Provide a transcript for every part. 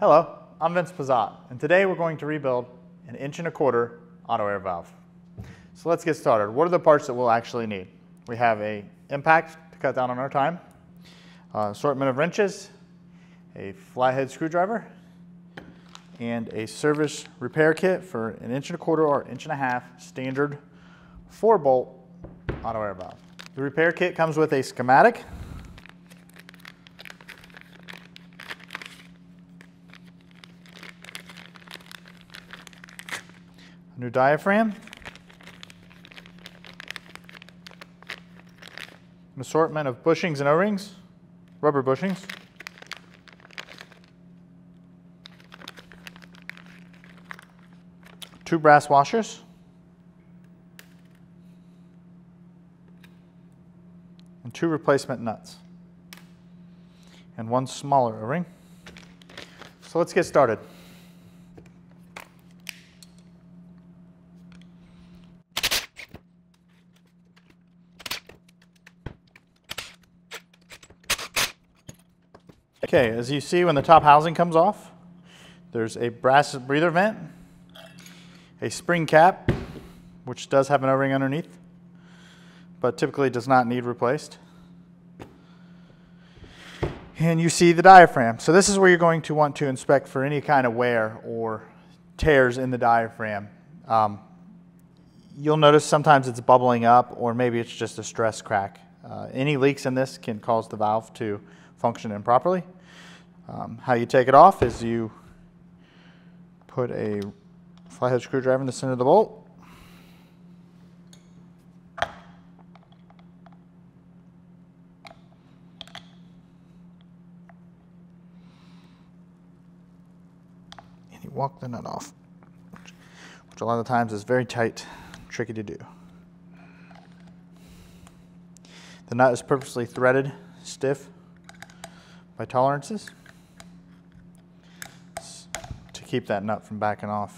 Hello, I'm Vince Pizzat, and today we're going to rebuild an inch and a quarter auto air valve. So let's get started. What are the parts that we'll actually need? We have a impact to cut down on our time, uh, assortment of wrenches, a flathead screwdriver, and a service repair kit for an inch and a quarter or inch and a half standard four bolt auto air valve. The repair kit comes with a schematic, new diaphragm, an assortment of bushings and O-rings, rubber bushings, two brass washers, and two replacement nuts, and one smaller O-ring. So let's get started. Okay, as you see when the top housing comes off, there's a brass breather vent, a spring cap, which does have an O-ring underneath, but typically does not need replaced. And you see the diaphragm. So this is where you're going to want to inspect for any kind of wear or tears in the diaphragm. Um, you'll notice sometimes it's bubbling up or maybe it's just a stress crack. Uh, any leaks in this can cause the valve to function improperly. Um, how you take it off is you put a flathead screwdriver in the center of the bolt. And you walk the nut off, which a lot of times is very tight, tricky to do. The nut is purposely threaded stiff by tolerances to keep that nut from backing off.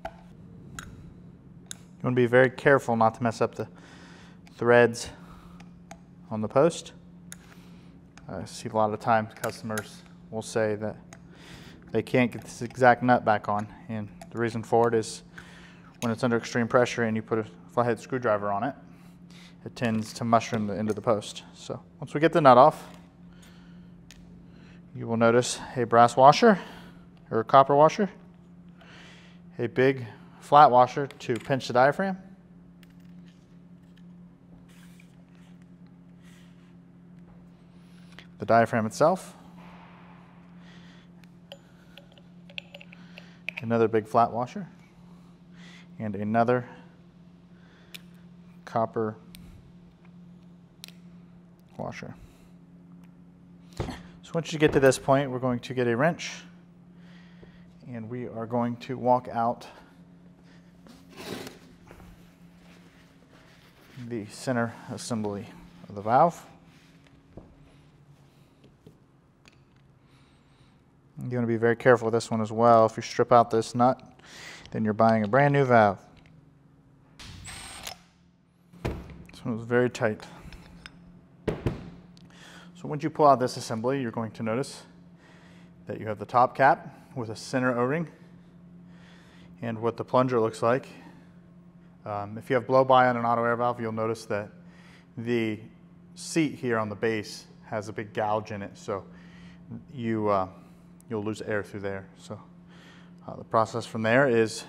You want to be very careful not to mess up the threads on the post. I see a lot of times customers will say that they can't get this exact nut back on and the reason for it is when it's under extreme pressure and you put a flathead screwdriver on it, it tends to mushroom the end of the post. So once we get the nut off, you will notice a brass washer or a copper washer, a big flat washer to pinch the diaphragm, the diaphragm itself, another big flat washer, and another copper washer. So once you get to this point, we're going to get a wrench and we are going to walk out the center assembly of the valve. You want to be very careful with this one as well. If you strip out this nut, then you're buying a brand new valve. This one was very tight. So once you pull out this assembly, you're going to notice that you have the top cap with a center O-ring and what the plunger looks like. Um, if you have blow-by on an auto air valve, you'll notice that the seat here on the base has a big gouge in it, so you uh, you'll lose air through there. So uh, the process from there is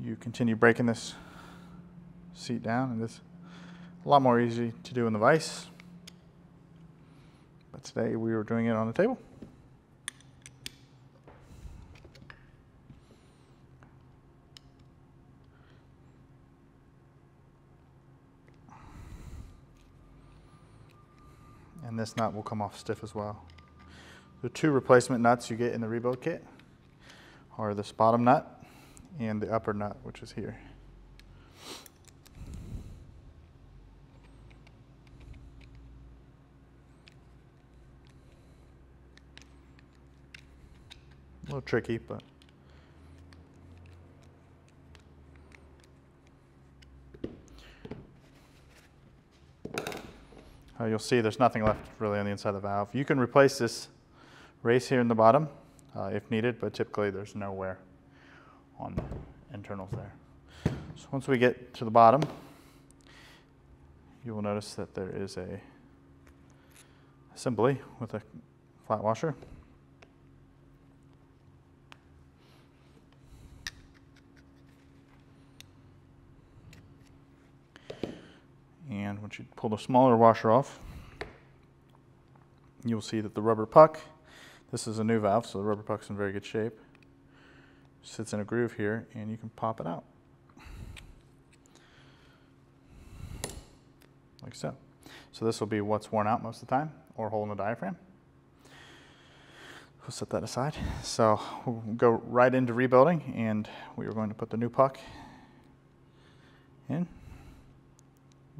you continue breaking this seat down, and it's a lot more easy to do in the vise. But today we were doing it on the table. And this nut will come off stiff as well. The two replacement nuts you get in the rebuild kit are this bottom nut and the upper nut, which is here. A little tricky, but uh, you'll see there's nothing left really on the inside of the valve. You can replace this race here in the bottom uh, if needed, but typically there's no wear on the internals there. So once we get to the bottom, you will notice that there is a assembly with a flat washer. And once you pull the smaller washer off, you'll see that the rubber puck, this is a new valve, so the rubber puck's in very good shape, sits in a groove here, and you can pop it out. Like so. So this will be what's worn out most of the time, or hole in the diaphragm. We'll set that aside. So we'll go right into rebuilding, and we are going to put the new puck in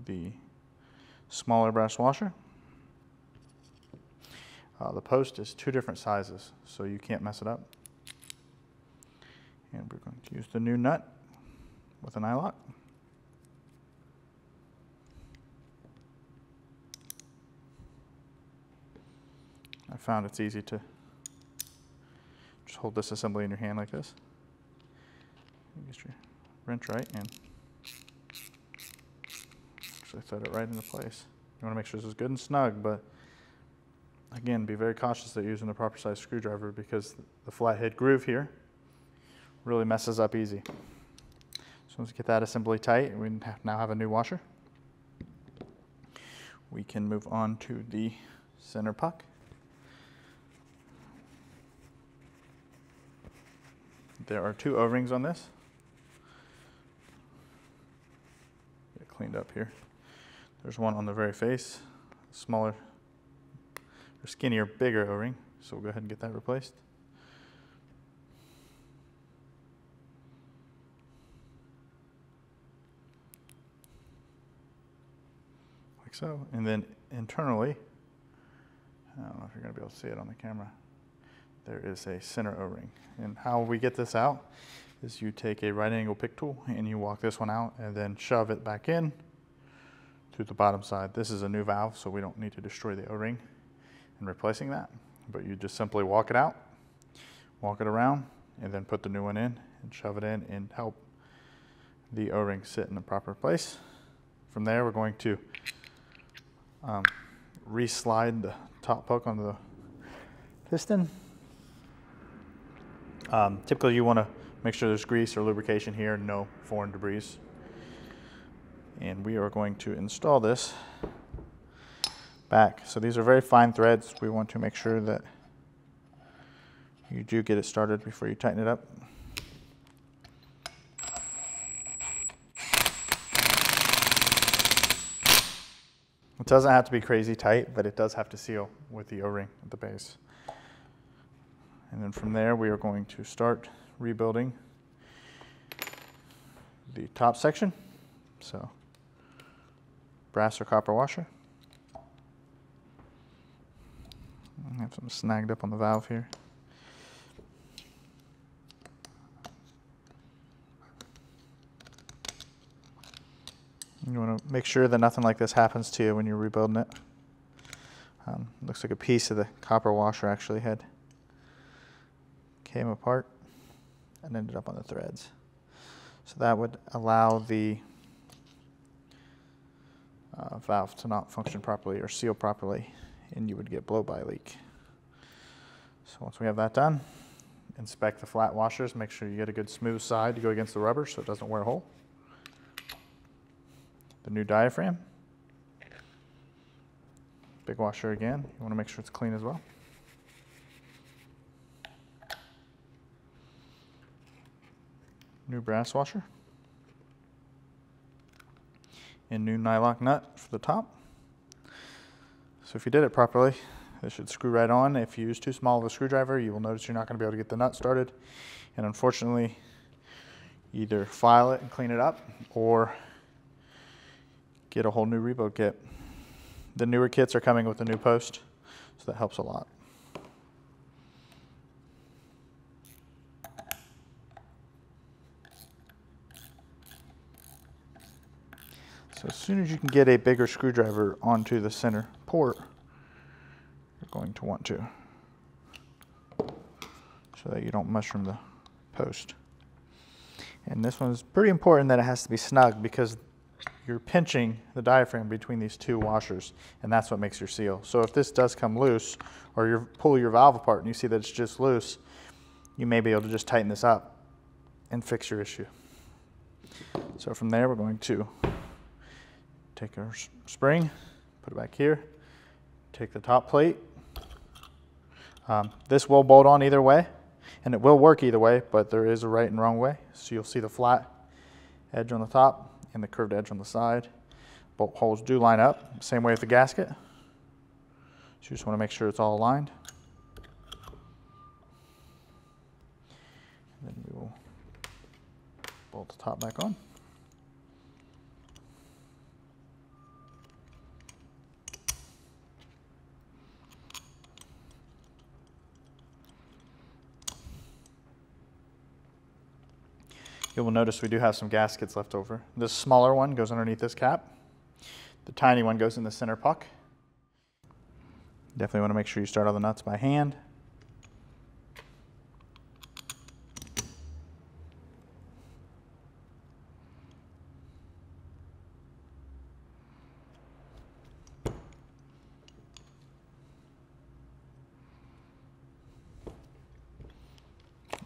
the smaller brass washer. Uh, the post is two different sizes, so you can't mess it up. And we're going to use the new nut with a nylock. I found it's easy to just hold this assembly in your hand like this. Get your wrench right and actually set it right into place. You want to make sure this is good and snug, but again, be very cautious that you're using the proper size screwdriver because the flathead groove here really messes up easy. So let's get that assembly tight, we now have a new washer. We can move on to the center puck. There are two O-rings on this. Get cleaned up here. There's one on the very face, smaller, or skinnier, bigger O-ring. So we'll go ahead and get that replaced. Like so. And then internally, I don't know if you're going to be able to see it on the camera, there is a center O-ring. And how we get this out is you take a right angle pick tool and you walk this one out and then shove it back in through the bottom side. This is a new valve, so we don't need to destroy the O-ring in replacing that. But you just simply walk it out, walk it around, and then put the new one in and shove it in and help the O-ring sit in the proper place. From there, we're going to um, re-slide the top hook onto the piston. Um, typically, you want to make sure there's grease or lubrication here, no foreign debris and we are going to install this back. So these are very fine threads. We want to make sure that you do get it started before you tighten it up. It doesn't have to be crazy tight, but it does have to seal with the O-ring at the base. And then from there, we are going to start rebuilding the top section. So brass or copper washer. I have some snagged up on the valve here. You want to make sure that nothing like this happens to you when you're rebuilding it. Um, looks like a piece of the copper washer actually had came apart and ended up on the threads. So that would allow the uh, valve to not function properly or seal properly and you would get blow-by leak. So once we have that done, inspect the flat washers, make sure you get a good smooth side to go against the rubber so it doesn't wear a hole. The new diaphragm. Big washer again, you want to make sure it's clean as well. New brass washer and new nylock nut for the top. So if you did it properly, this should screw right on. If you use too small of a screwdriver, you will notice you're not going to be able to get the nut started. And unfortunately, either file it and clean it up or get a whole new rebuild kit. The newer kits are coming with a new post, so that helps a lot. So as soon as you can get a bigger screwdriver onto the center port, you're going to want to, so that you don't mushroom the post. And this one's pretty important that it has to be snug because you're pinching the diaphragm between these two washers, and that's what makes your seal. So if this does come loose, or you pull your valve apart and you see that it's just loose, you may be able to just tighten this up and fix your issue. So from there, we're going to take our spring, put it back here, take the top plate. Um, this will bolt on either way, and it will work either way, but there is a right and wrong way. So you'll see the flat edge on the top and the curved edge on the side. Bolt holes do line up, same way with the gasket. So you just want to make sure it's all aligned. And then we will bolt the top back on. You will notice we do have some gaskets left over. This smaller one goes underneath this cap. The tiny one goes in the center puck. Definitely want to make sure you start all the nuts by hand.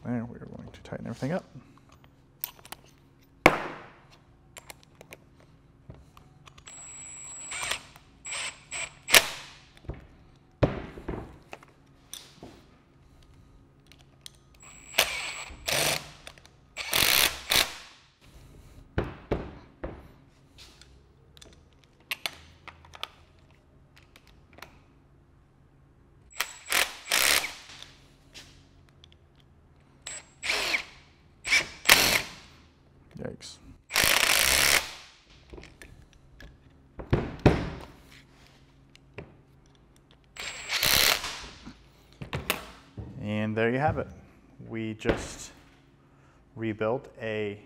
And we're going to tighten everything up. And there you have it. We just rebuilt a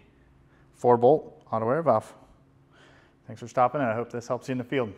four bolt auto air valve. Thanks for stopping and I hope this helps you in the field.